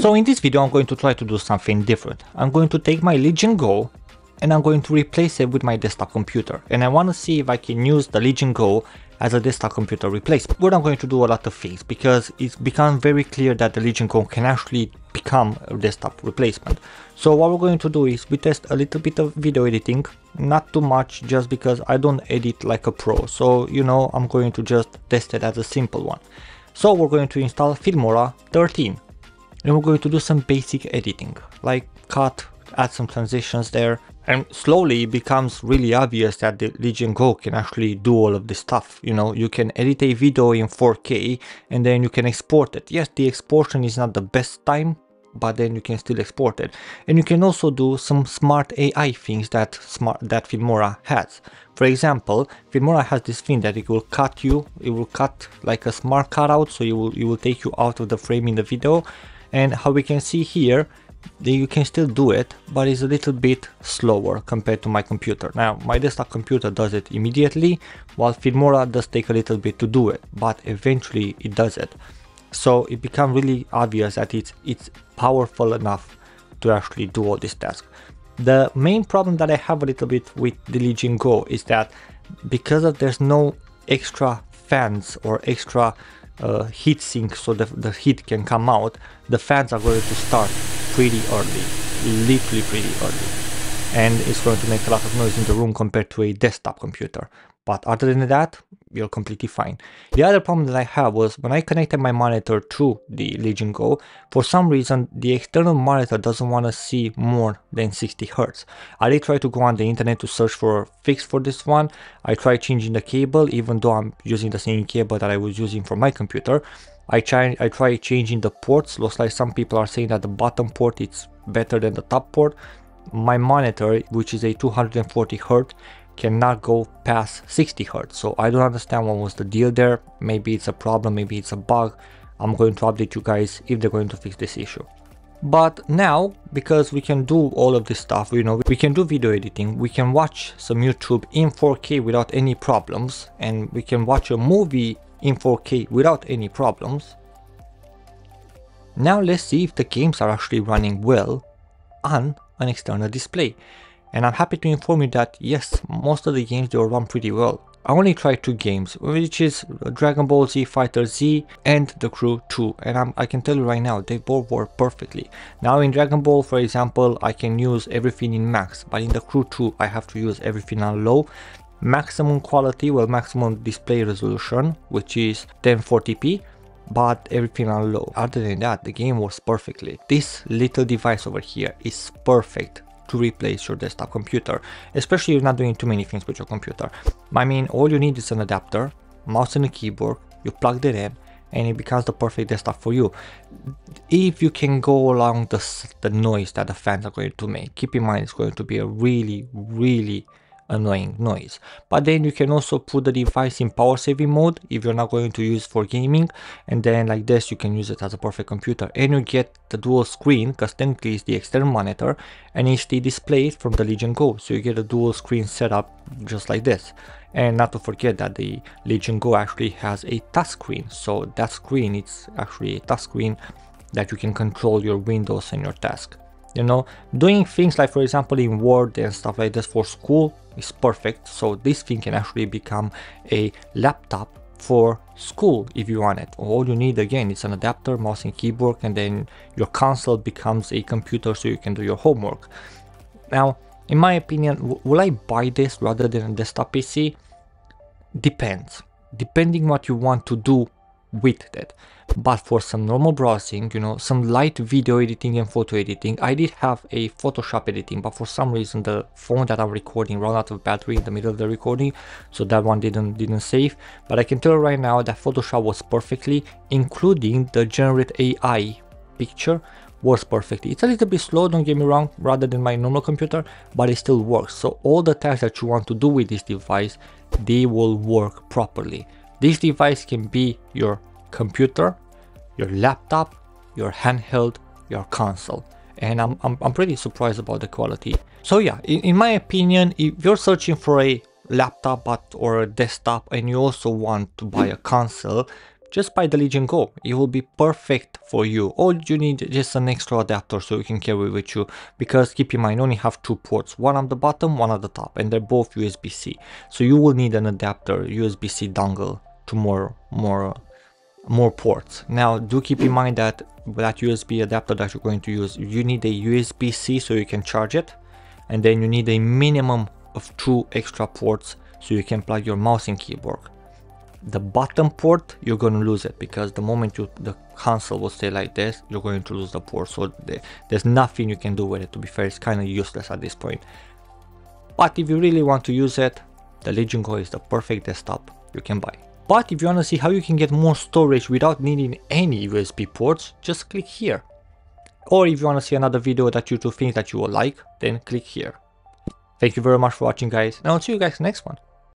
So in this video I'm going to try to do something different. I'm going to take my Legion Go and I'm going to replace it with my desktop computer and I want to see if I can use the Legion Go as a desktop computer replacement. But I'm going to do a lot of things because it's become very clear that the Legion Go can actually become a desktop replacement. So what we're going to do is we test a little bit of video editing, not too much just because I don't edit like a pro. So you know I'm going to just test it as a simple one. So we're going to install Filmora 13 and we're going to do some basic editing like cut, add some transitions there and slowly it becomes really obvious that the Legion Go can actually do all of this stuff. You know, you can edit a video in 4K and then you can export it. Yes, the exportation is not the best time, but then you can still export it. And you can also do some smart AI things that smart that Filmora has. For example, Filmora has this thing that it will cut you, it will cut like a smart cutout, so it will, it will take you out of the frame in the video. And how we can see here, you can still do it, but it's a little bit slower compared to my computer. Now, my desktop computer does it immediately, while Filmora does take a little bit to do it, but eventually it does it. So it becomes really obvious that it's, it's powerful enough to actually do all this task. The main problem that I have a little bit with the Legion Go is that because of there's no extra fans or extra uh, heat sink so the, the heat can come out, the fans are going to start pretty early, literally pretty early. And it's going to make a lot of noise in the room compared to a desktop computer. But other than that, you're completely fine. The other problem that I have was when I connected my monitor to the Legion Go, for some reason the external monitor doesn't want to see more than 60 Hz. I did try to go on the internet to search for a fix for this one. I tried changing the cable even though I'm using the same cable that I was using for my computer. I try I tried changing the ports. Looks like some people are saying that the bottom port is better than the top port. My monitor, which is a 240 Hz, cannot go past 60 Hz. So I don't understand what was the deal there. Maybe it's a problem, maybe it's a bug. I'm going to update you guys if they're going to fix this issue. But now, because we can do all of this stuff, you know, we can do video editing, we can watch some YouTube in 4K without any problems, and we can watch a movie in 4K without any problems. Now let's see if the games are actually running well on an external display. And I'm happy to inform you that yes, most of the games they run pretty well. I only tried two games, which is Dragon Ball Z Fighter Z and The Crew 2 and I'm, i can tell you right now, they both work perfectly. Now in Dragon Ball for example, I can use everything in max, but in The Crew 2 I have to use everything on low. Maximum quality, well maximum display resolution, which is 1040p, but everything on low. Other than that, the game works perfectly. This little device over here is perfect to replace your desktop computer, especially if you're not doing too many things with your computer. I mean, all you need is an adapter, mouse and a keyboard, you plug it in, and it becomes the perfect desktop for you. If you can go along the, the noise that the fans are going to make, keep in mind it's going to be a really, really annoying noise. But then you can also put the device in power saving mode if you're not going to use for gaming. And then like this you can use it as a perfect computer. And you get the dual screen because technically it's the external monitor and it's the display from the Legion Go. So you get a dual screen setup just like this. And not to forget that the Legion Go actually has a touch screen. So that screen it's actually a touch screen that you can control your windows and your task you know doing things like for example in word and stuff like this for school is perfect. So this thing can actually become a laptop for school if you want it. All you need again is an adapter mouse and keyboard and then your console becomes a computer so you can do your homework. Now in my opinion will i buy this rather than a desktop pc depends. Depending what you want to do with that. but for some normal browsing you know some light video editing and photo editing i did have a photoshop editing but for some reason the phone that i'm recording ran out of battery in the middle of the recording so that one didn't didn't save. But i can tell right now that photoshop was perfectly including the generate ai picture works perfectly it's a little bit slow don't get me wrong rather than my normal computer but it still works. So all the tasks that you want to do with this device they will work properly this device can be your computer, your laptop, your handheld, your console. And I'm, I'm, I'm pretty surprised about the quality. So yeah, in, in my opinion, if you're searching for a laptop or a desktop and you also want to buy a console, just buy the Legion Go. It will be perfect for you. All you need is just an extra adapter so you can carry with you because keep in mind, only have two ports, one on the bottom, one at the top, and they're both USB-C. So you will need an adapter, USB-C dongle to more, more, more ports. Now, do keep in mind that that USB adapter that you're going to use, you need a USB-C so you can charge it, and then you need a minimum of two extra ports so you can plug your mouse and keyboard the bottom port you're going to lose it because the moment you the console will stay like this you're going to lose the port. So the, there's nothing you can do with it to be fair. It's kind of useless at this point. But if you really want to use it the Legion Go is the perfect desktop you can buy. But if you want to see how you can get more storage without needing any USB ports just click here. Or if you want to see another video that you two think that you will like then click here. Thank you very much for watching guys and I'll see you guys next one